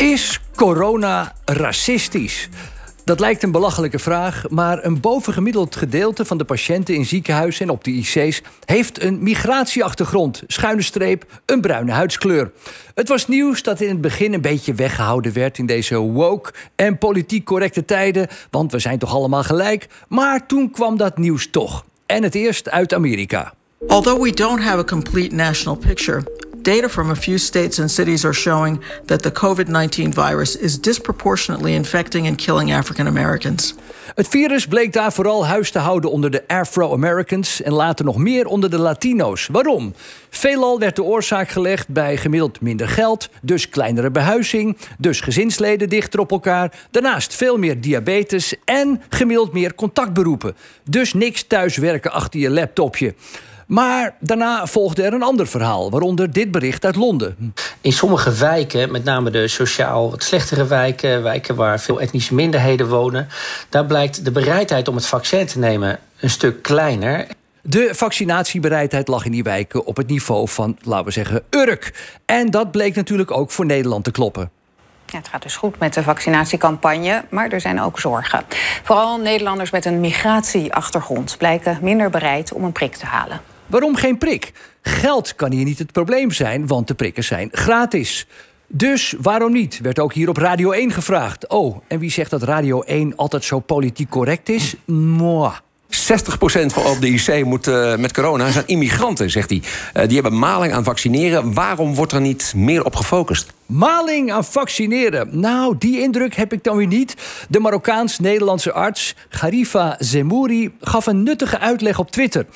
Is corona racistisch? Dat lijkt een belachelijke vraag, maar een bovengemiddeld gedeelte van de patiënten in ziekenhuizen en op de IC's heeft een migratieachtergrond, schuine streep, een bruine huidskleur. Het was nieuws dat in het begin een beetje weggehouden werd in deze woke en politiek correcte tijden, want we zijn toch allemaal gelijk. Maar toen kwam dat nieuws toch. En het eerst uit Amerika. Although we don't have a complete national picture, data from a few states and cities are showing that the COVID 19 virus is disproportionately infecting and killing African Americans. Het virus bleek daar vooral huis te houden onder de Afro-Americans en later nog meer onder de Latino's. Waarom? Veelal werd de oorzaak gelegd bij gemiddeld minder geld, dus kleinere behuizing, dus gezinsleden dichter op elkaar, daarnaast veel meer diabetes en gemiddeld meer contactberoepen. Dus niks thuiswerken achter je laptopje. Maar daarna volgde er een ander verhaal, waaronder dit bericht uit Londen. In sommige wijken, met name de sociaal wat slechtere wijken, wijken waar veel etnische minderheden wonen, daar blijkt de bereidheid om het vaccin te nemen een stuk kleiner. De vaccinatiebereidheid lag in die wijken op het niveau van, laten we zeggen, Urk. En dat bleek natuurlijk ook voor Nederland te kloppen. Ja, het gaat dus goed met de vaccinatiecampagne, maar er zijn ook zorgen. Vooral Nederlanders met een migratieachtergrond blijken minder bereid om een prik te halen. Waarom geen prik? Geld kan hier niet het probleem zijn, want de prikken zijn gratis. Dus waarom niet? Werd ook hier op Radio 1 gevraagd. Oh, en wie zegt dat Radio 1 altijd zo politiek correct is? Moi. 60% van op de IC moet uh, met corona zijn immigranten, zegt hij. Uh, die hebben maling aan vaccineren. Waarom wordt er niet meer op gefocust? Maling aan vaccineren. Nou, die indruk heb ik dan weer niet. De Marokkaans-Nederlandse arts Garifa Zemouri gaf een nuttige uitleg op Twitter.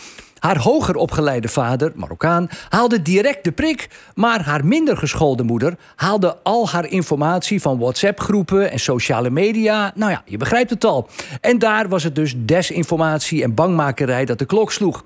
Haar hoger opgeleide vader, Marokkaan, haalde direct de prik. Maar haar minder geschoolde moeder haalde al haar informatie van WhatsApp-groepen en sociale media. Nou ja, je begrijpt het al. En daar was het dus desinformatie en bangmakerij dat de klok sloeg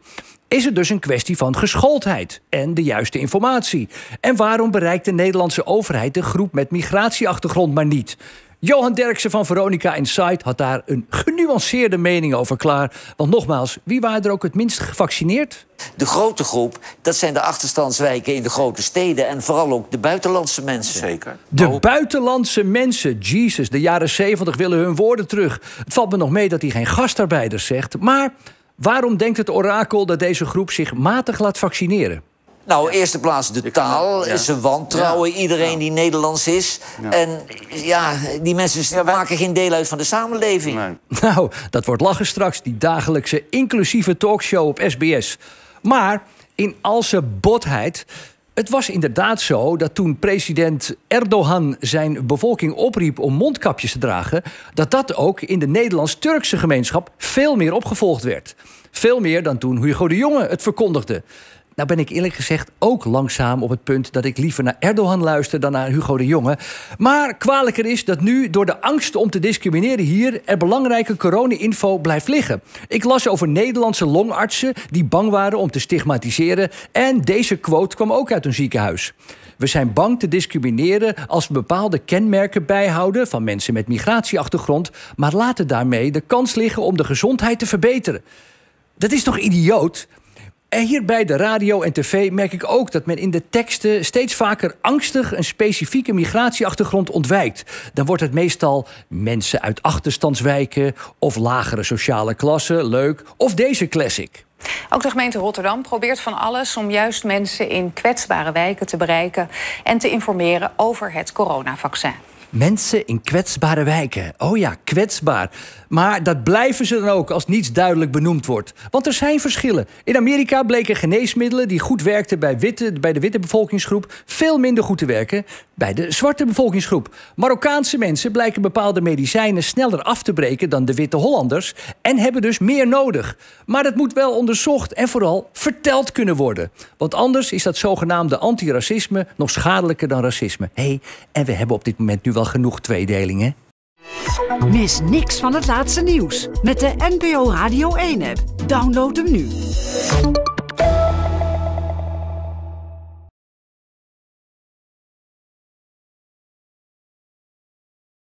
is het dus een kwestie van geschooldheid en de juiste informatie. En waarom bereikt de Nederlandse overheid de groep met migratieachtergrond maar niet? Johan Derksen van Veronica Insight had daar een genuanceerde mening over klaar. Want nogmaals, wie waren er ook het minst gevaccineerd? De grote groep, dat zijn de achterstandswijken in de grote steden... en vooral ook de buitenlandse mensen. Zeker. De buitenlandse mensen, Jesus, de jaren 70 willen hun woorden terug. Het valt me nog mee dat hij geen gastarbeiders zegt. Maar waarom denkt het orakel dat deze groep zich matig laat vaccineren? Nou, eerste plaats de taal is een wantrouwen. Iedereen die Nederlands is. En ja, die mensen maken geen deel uit van de samenleving. Nou, dat wordt lachen straks, die dagelijkse inclusieve talkshow op SBS. Maar in al zijn botheid... Het was inderdaad zo dat toen president Erdogan zijn bevolking opriep om mondkapjes te dragen, dat dat ook in de Nederlands-Turkse gemeenschap veel meer opgevolgd werd. Veel meer dan toen Hugo de Jonge het verkondigde. Nou ben ik eerlijk gezegd ook langzaam op het punt dat ik liever naar Erdogan luister dan naar Hugo de Jonge. Maar kwalijker is dat nu door de angst om te discrimineren hier er belangrijke corona-info blijft liggen. Ik las over Nederlandse longartsen die bang waren om te stigmatiseren. En deze quote kwam ook uit een ziekenhuis. We zijn bang te discrimineren als we bepaalde kenmerken bijhouden van mensen met migratieachtergrond, maar laten daarmee de kans liggen om de gezondheid te verbeteren. Dat is toch idioot? En hier bij de radio en tv merk ik ook dat men in de teksten steeds vaker angstig een specifieke migratieachtergrond ontwijkt. Dan wordt het meestal mensen uit achterstandswijken of lagere sociale klassen, leuk, of deze classic. Ook de gemeente Rotterdam probeert van alles om juist mensen in kwetsbare wijken te bereiken en te informeren over het coronavaccin. Mensen in kwetsbare wijken. Oh ja, kwetsbaar. Maar dat blijven ze dan ook als niets duidelijk benoemd wordt. Want er zijn verschillen. In Amerika bleken geneesmiddelen die goed werkten bij, witte, bij de witte bevolkingsgroep veel minder goed te werken bij de zwarte bevolkingsgroep. Marokkaanse mensen blijken bepaalde medicijnen sneller af te breken dan de witte Hollanders en hebben dus meer nodig. Maar dat moet wel onderzocht en vooral verteld kunnen worden. Want anders is dat zogenaamde antiracisme nog schadelijker dan racisme. Hé, hey, en we hebben op dit moment nu wel genoeg tweedelingen. Mis niks van het laatste nieuws met de NPO Radio 1-app. Download hem nu.